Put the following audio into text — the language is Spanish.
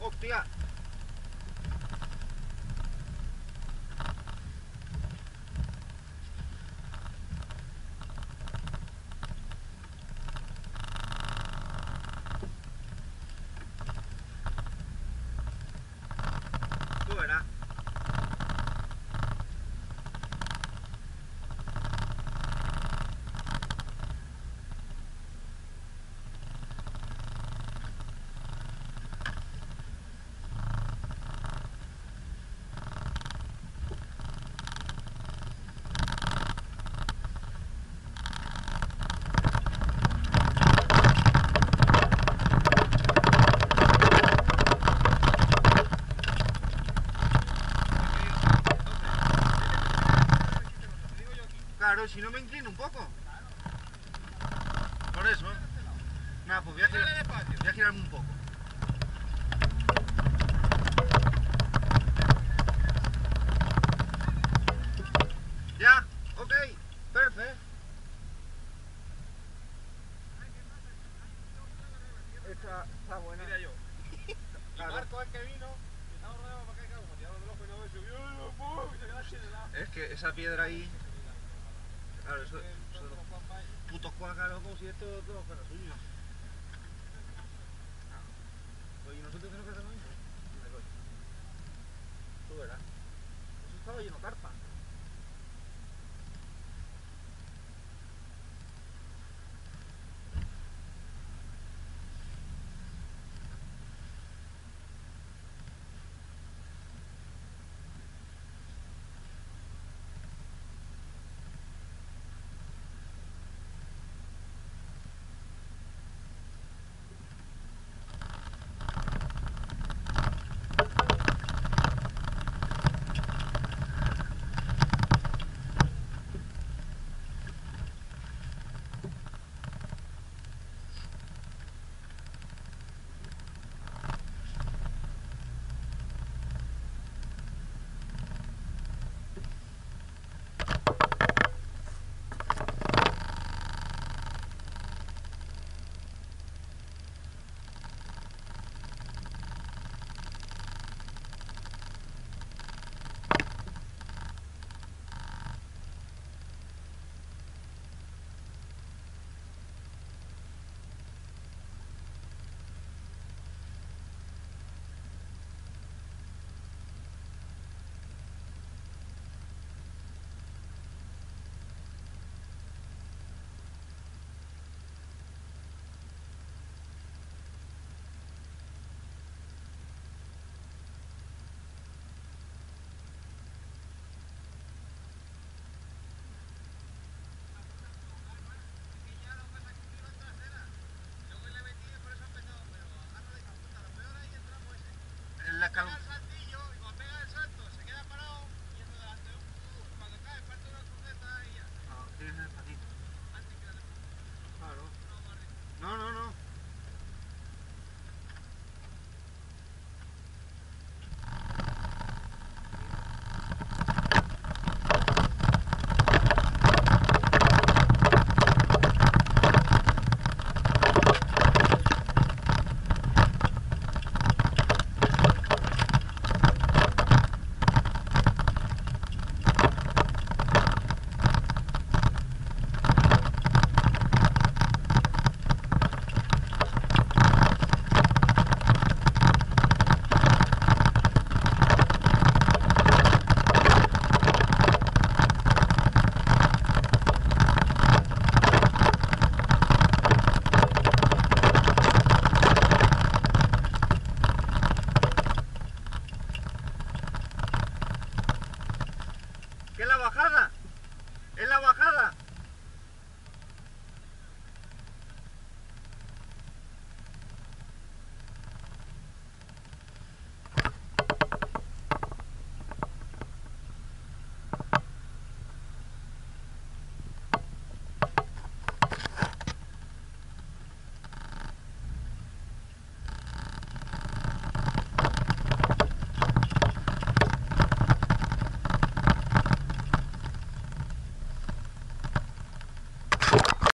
Hostia. Tú Claro, si no me inclino un poco. Por eso. Nada, pues voy a, girar, voy a girarme un poco. Ya, ok, perfecto. Está, está buena. Mira yo. Claro. Marco es que vino, y estaba rodeado para acá, como tirado del ojo y no me subió, y ¡pum! y se quedó así de lado. Es que esa piedra ahí. Claro, eso, eso los putos cuácaros como si esto todo fuera suyo. Oye, nosotros tenemos que hacer lo mismo. Tú verás. Eso estaba lleno de carpa. En la cal... Ah, tienes el patito. Claro. No, no, no. ¿Qué es la bajada? ¿Es la bajada?